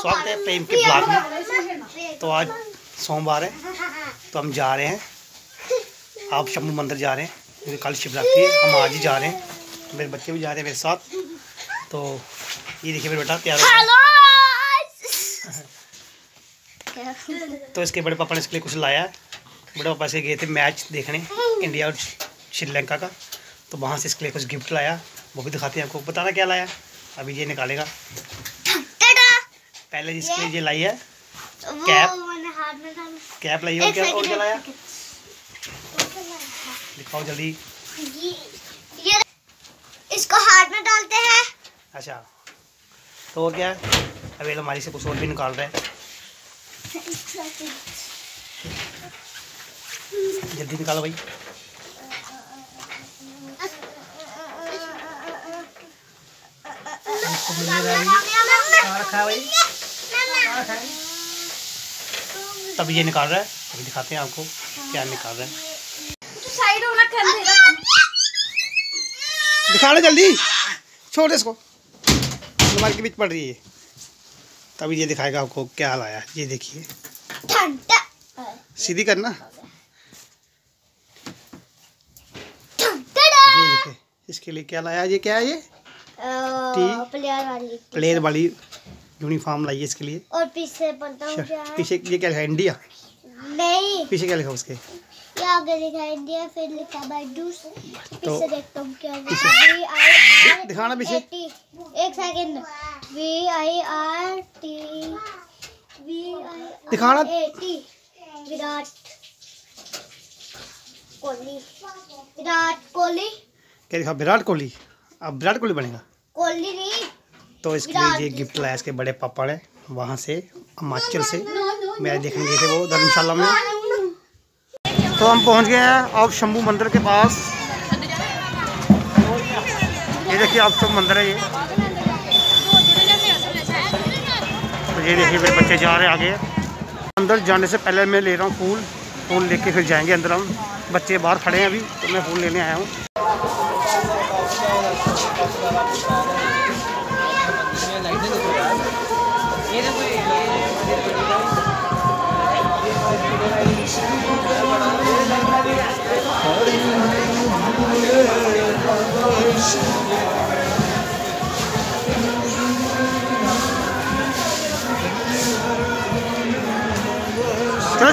स्वागत है प्रेम के ब्लॉग में। तो आज सोमवार है तो हम जा रहे हैं। आप शंभू मंदिर जा रहे हैं क्योंकि कल शिवरात्रि है हम आज ही जा रहे हैं। मेरे बच्चे भी जा रहे हैं मेरे साथ। तो ये देखिए मेरे बेटा तैयार हो। तो इसके बड़े पापा ने इसके लिए कुछ लाया। है बड़े पापा से गए थे मैच देखने इंडिया और श्रीलंका का। तो वहाँ से इसके लिए कुछ गिफ्ट लाया। वो भी दिखाते हैं आपको। बताना क्या लाया? अभी ये निकालेगा। पहले जिसके लिए ये लाई है? कैप। कैप लाई और क्या और क्या लाया? दिखाओ जल्दी। ये इसको हाथ में डालते हैं। अच्छा। तो और क्या? है अभी अलमारी से कुछ और भी निकाल रहे हैं। जल्दी निकालो भाई। रखा भाई। तब ये निकाल रहा है। अभी दिखाते हैं आपको क्या निकाल रहा है। साइड होना कर देगा दिखा लो जल्दी। छोड़ दे इसको। अलमारी के बीच पड़ रही है तभी ये दिखाएगा आपको क्या लाया ये देखिए। सीधी करना। ये देखिए इसके लिए क्या लाया ये क्या है ये? प्लेयर वाली। प्लेयर वाली यूनिफॉर्म लाइए इसके लिए। और पीछे हूँ है? पीछे ये क्या लिखा इंडिया नहीं। पीछे क्या लिखा उसके? ये आगे लिखा इंडिया फिर लिखा बाइडूस तो पीछे देखता हूँ क्या वी आई आर दिखाना पीछे। एक second V I R T V I दिखाना। विराट कोहली। विराट कोहली। क्या लिखा? विराट कोहली। अब विराट कोहली बनेगा। कोहली नहीं। तो इसके लिए ये गिफ्ट लाया इसके बड़े पापा ने, वहाँ से हिमाचल से। मैच देखने गए थे वो धर्मशाला में। तो हम पहुँच गए हैं अब शंभू मंदिर के पास। ये देखिए आप शंभू मंदिर है ये। तो ये देखिए, मेरे बच्चे जा रहे हैं आगे। अंदर जाने से पहले मैं ले रहा हूँ फूल। फूल लेके फिर जाएँगे अंदर हम। बच्चे बाहर खड़े हैं अभी तो मैं फूल लेने आया हूँ।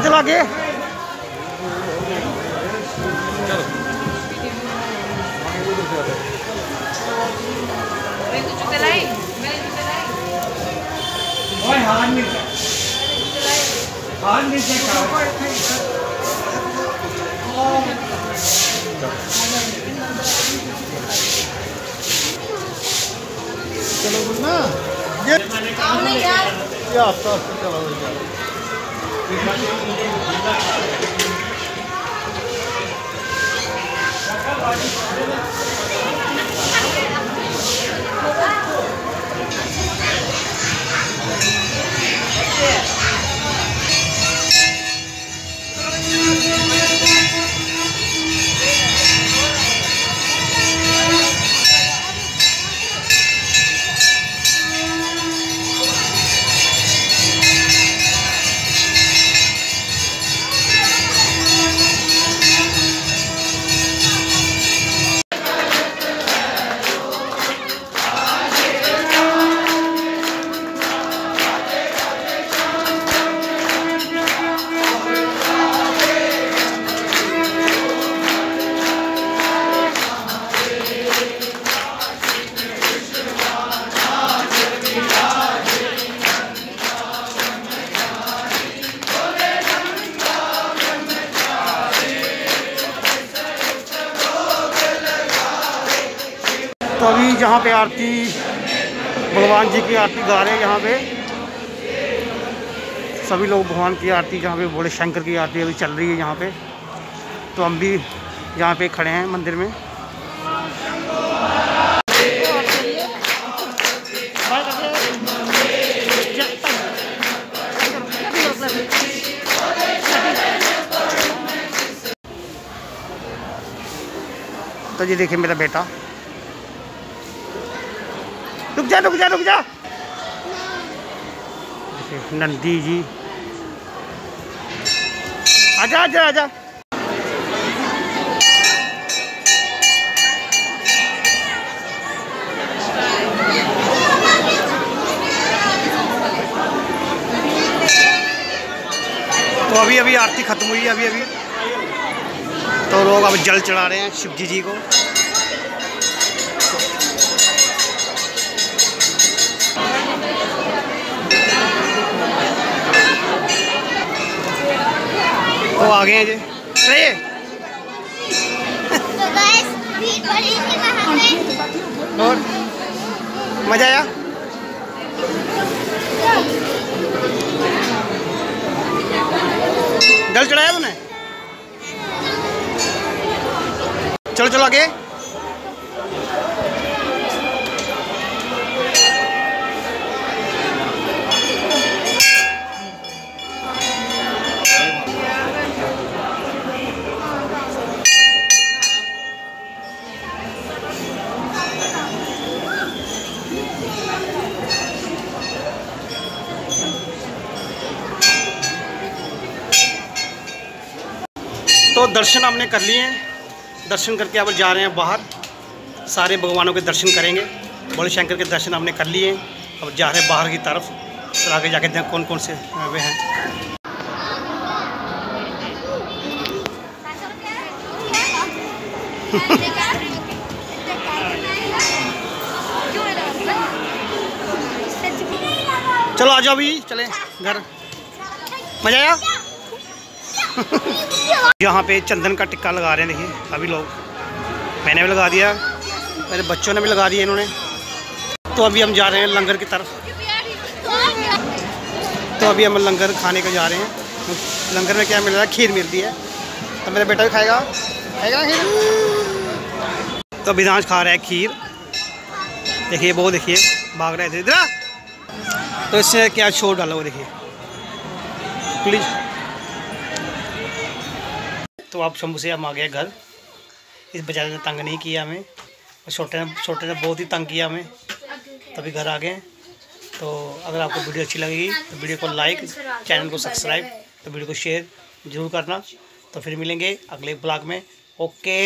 चलो आगे चलो ना ये ये आस्ते आस्ते चलो तो अभी जहाँ पे आरती, भगवान जी की आरती गा रहे हैं यहाँ पे। सभी लोग भगवान की आरती, जहाँ पे बोले शंकर की आरती अभी चल रही है यहाँ पे। तो हम भी यहाँ पे खड़े हैं मंदिर में। तो ये देखिए मेरा बेटा। रुक जा रुक जा रुक जा। नंदी जी। आजा आजा आजा। तो अभी अभी आरती खत्म हुई है अभी अभी। तो लोग अब जल चढ़ा रहे हैं शिव जी जी को। तो आ गए हैं जी। तो और? मज़ा आया? जल चढ़ाया तूने? चलो चलो आगे। तो दर्शन हमने कर लिए हैं। दर्शन करके अब जा रहे हैं बाहर। सारे भगवानों के दर्शन करेंगे। बोले शंकर के दर्शन हमने कर लिए हैं। अब जा रहे हैं बाहर की तरफ़। तो आगे जाके देखें कौन कौन से वे हैं। चलो आ जाओ अभी। चले घर। मज़ा आया? यहाँ पे चंदन का टिक्का लगा रहे हैं, देखिए, अभी लोग। मैंने भी लगा दिया, मेरे बच्चों ने भी लगा दिया इन्होंने। तो अभी हम जा रहे हैं लंगर की तरफ़। तो अभी हम लंगर खाने को जा रहे हैं। लंगर में क्या मिल रहा है? खीर मिलती है। तो मेरा बेटा भी खाएगा। खाएगा खीर? तो अभिनाश खा रहा है खीर। देखिए, वो देखिए, भाग रहे थे। इधर तो इससे क्या शोर डाला देखिए। प्लीज़। तो आप शंभू से हम आ गए घर। इस बेचारे ने तंग नहीं किया हमें। छोटे ने छोटे ने बहुत ही तंग किया हमें। तभी घर आ गए। तो अगर आपको वीडियो अच्छी लगेगी तो वीडियो को लाइक, चैनल को सब्सक्राइब तो वीडियो को शेयर ज़रूर करना। तो फिर मिलेंगे अगले ब्लॉग में। ओके।